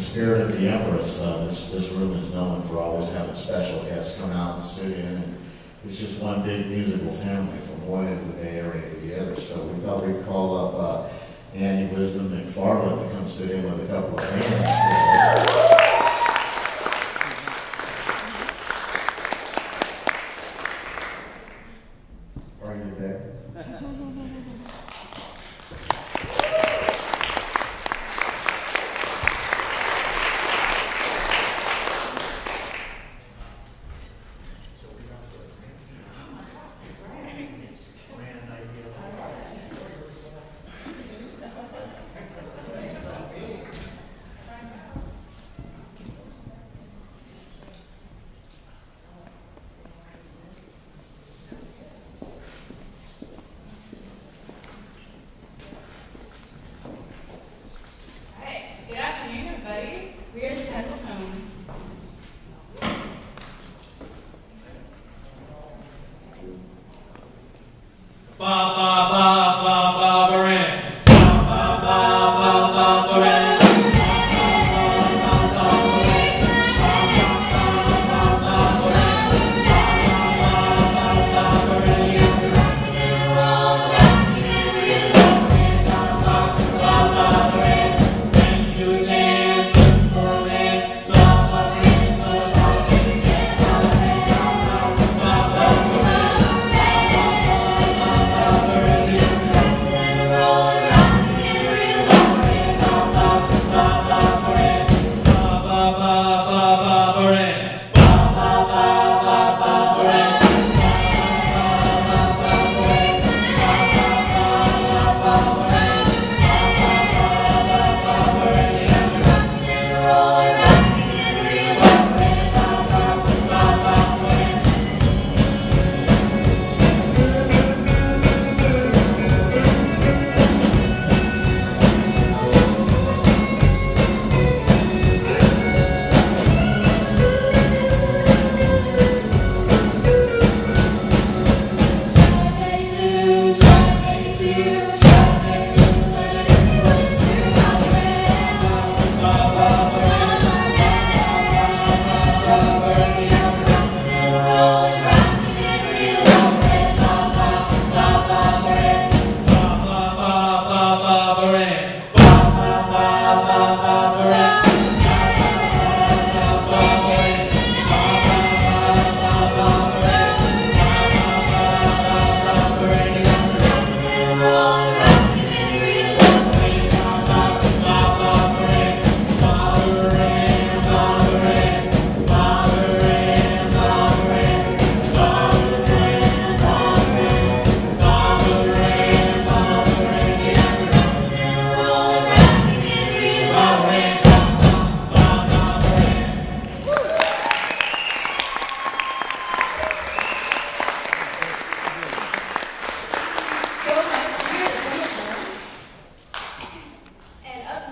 spirit of the Empress, uh, this, this room is known for always having special guests come out and sit in. And it's just one big musical family from one end of the Bay Area to the other. So we thought we'd call up uh, Annie Wisdom McFarland to come sit in with a couple of fans. Baba.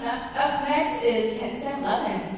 Up next is 10 Cent Levin.